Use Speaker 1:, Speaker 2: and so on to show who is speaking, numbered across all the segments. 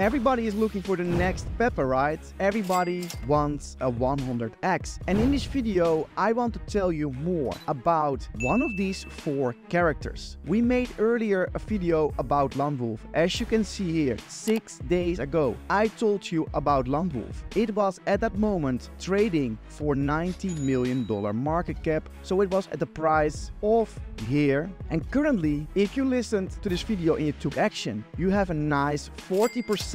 Speaker 1: Everybody is looking for the next Pepe, right? Everybody wants a 100x. And in this video, I want to tell you more about one of these four characters. We made earlier a video about Landwolf. As you can see here, six days ago, I told you about Landwolf. It was at that moment trading for 90 million dollar market cap. So it was at the price of here. And currently, if you listened to this video and you took action, you have a nice 40%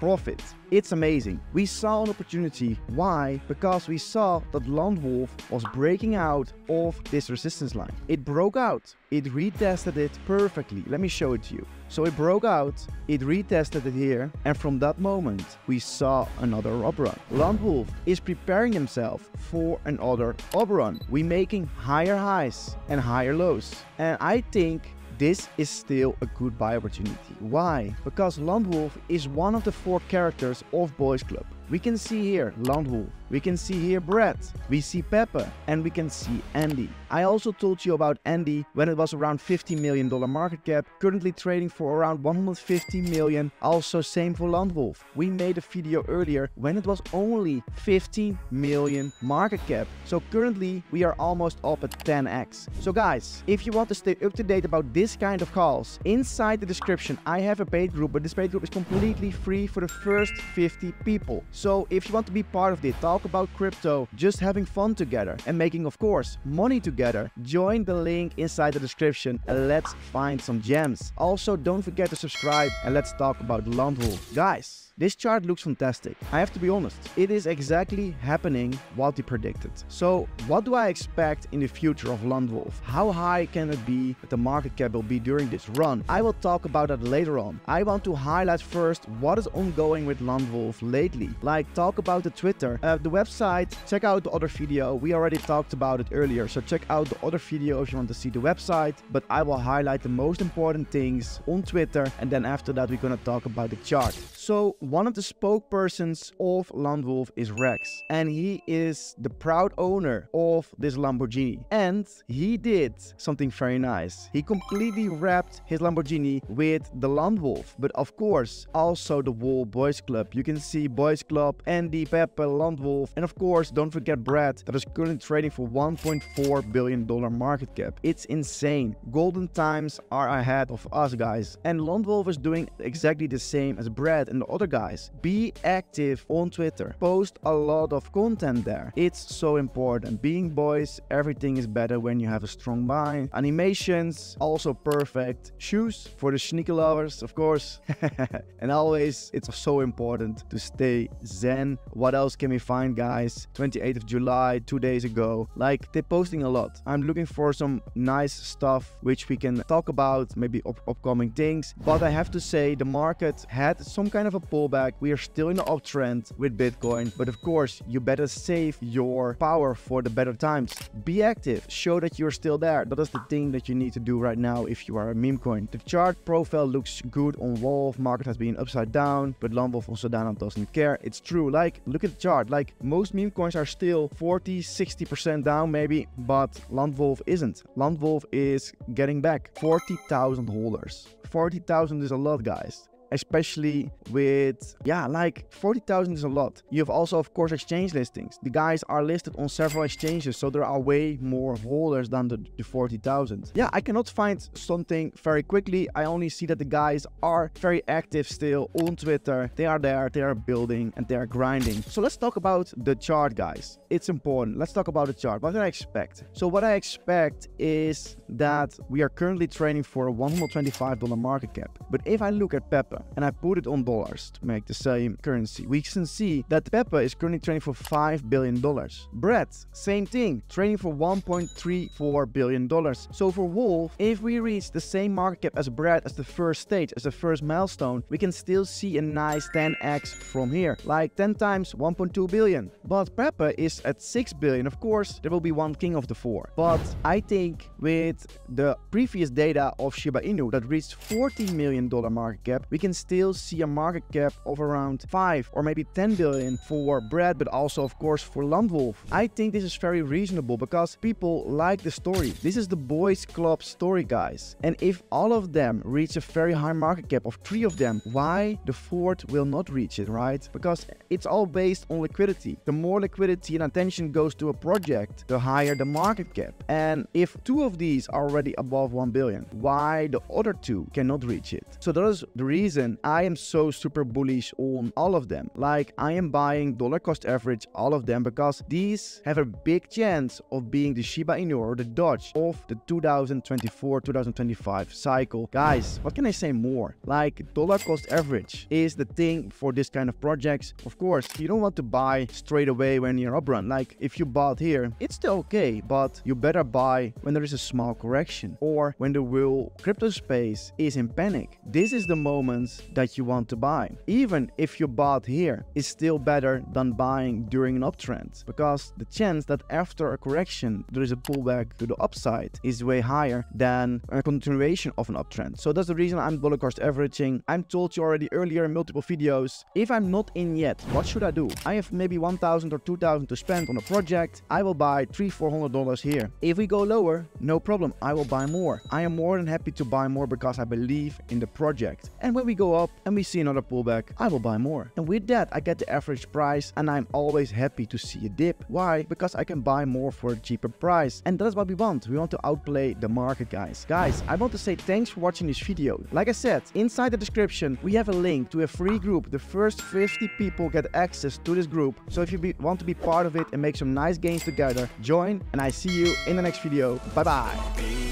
Speaker 1: profit. It's amazing. We saw an opportunity. Why? Because we saw that Landwolf was breaking out of this resistance line. It broke out. It retested it perfectly. Let me show it to you. So it broke out, it retested it here, and from that moment we saw another up run. Landwolf is preparing himself for another up run. We making higher highs and higher lows. And I think this is still a good buy opportunity. Why? Because Landwolf is one of the four characters of Boys Club. We can see here Landwolf, we can see here Brett, we see Pepe, and we can see Andy. I also told you about Andy when it was around 50 million dollar market cap, currently trading for around 150 million. Also same for Landwolf. We made a video earlier when it was only 15 million market cap. So currently we are almost up at 10x. So guys, if you want to stay up to date about this kind of calls, inside the description I have a paid group, but this paid group is completely free for the first 50 people. So if you want to be part of the talk about crypto, just having fun together and making, of course, money together, join the link inside the description and let's find some gems. Also, don't forget to subscribe and let's talk about Landwolf. Guys, this chart looks fantastic. I have to be honest, it is exactly happening what he predicted. So what do I expect in the future of Landwolf? How high can it be that the market cap will be during this run? I will talk about that later on. I want to highlight first what is ongoing with Landwolf lately. Like talk about the Twitter, uh, the website, check out the other video. We already talked about it earlier. So check out the other video if you want to see the website. But I will highlight the most important things on Twitter. And then after that, we're going to talk about the chart. So one of the spokespersons of Landwolf is Rex, and he is the proud owner of this Lamborghini. And he did something very nice. He completely wrapped his Lamborghini with the Landwolf, but of course also the Wall Boys Club. You can see Boys Club, Andy, Pepe, Landwolf, and of course don't forget Brett that is currently trading for 1.4 billion dollar market cap. It's insane. Golden times are ahead of us guys, and Landwolf is doing exactly the same as Brett and the other guys. Be active on Twitter. Post a lot of content there. It's so important. Being boys, everything is better when you have a strong mind. Animations, also perfect. Shoes for the sneaker lovers, of course. and always, it's so important to stay zen. What else can we find, guys? 28th of July, two days ago. Like, they're posting a lot. I'm looking for some nice stuff which we can talk about, maybe up upcoming things. But I have to say, the market had some kind of a pullback. We are still in the uptrend with Bitcoin, but of course, you better save your power for the better times. Be active, show that you're still there. That is the thing that you need to do right now if you are a meme coin. The chart profile looks good on Wolf, market has been upside down, but Landwolf on Solana doesn't care. It's true, like, look at the chart, like, most meme coins are still 40, 60% down maybe, but Landwolf isn't. Landwolf is getting back 40,000 holders. 40,000 is a lot, guys especially with, yeah, like 40,000 is a lot. You have also, of course, exchange listings. The guys are listed on several exchanges, so there are way more holders than the, the 40,000. Yeah, I cannot find something very quickly. I only see that the guys are very active still on Twitter. They are there, they are building, and they are grinding. So let's talk about the chart, guys. It's important. Let's talk about the chart. What do I expect? So what I expect is that we are currently trading for a $125 market cap. But if I look at Pepe, and I put it on dollars to make the same currency. We can see that Pepe is currently trading for $5 billion. Brett, same thing, trading for $1.34 billion. So for Wolf, if we reach the same market cap as Brett as the first stage, as the first milestone, we can still see a nice 10x from here, like 10 times 1.2 billion. But Pepe is at 6 billion. Of course, there will be one king of the four. But I think with the previous data of Shiba Inu that reached $40 million market cap, we can still see a market cap of around 5 or maybe 10 billion for Brett, but also of course for Landwolf. I think this is very reasonable because people like the story. This is the boys club story guys. And if all of them reach a very high market cap of three of them, why the fourth will not reach it, right? Because it's all based on liquidity. The more liquidity and attention goes to a project, the higher the market cap. And if two of these are already above 1 billion, why the other two cannot reach it? So that is the reason I am so super bullish on all of them. Like I am buying dollar cost average all of them because these have a big chance of being the Shiba Inu or the Doge of the 2024-2025 cycle. Guys, what can I say more? Like dollar cost average is the thing for this kind of projects. Of course, you don't want to buy straight away when you're up run. Like if you bought here, it's still okay, but you better buy when there is a small correction or when the real crypto space is in panic. This is the moments that you want to buy. Even if you bought here, it's still better than buying during an uptrend because the chance that after a correction there is a pullback to the upside is way higher than a continuation of an uptrend. So that's the reason I'm dollar cost averaging. I'm told you already earlier in multiple videos, if I'm not in yet, what should I do? I have maybe 1000 or 2000 to spend on a project. I will buy three, four hundred dollars here. If we go lower, no problem. I will buy more. I am more than happy to buy more because I believe in the project. And when we go up and we see another pullback, I will buy more. And with that, I get the average price and I'm always happy to see a dip. Why? Because I can buy more for a cheaper price. And that's what we want. We want to outplay the market, guys. Guys, I want to say thanks for watching this video. Like I said, inside the description, we have a link to a free group. The first 50 people get access to this group. So if you be, want to be part of it and make some nice gains together, join and I see you in the next video. Bye bye.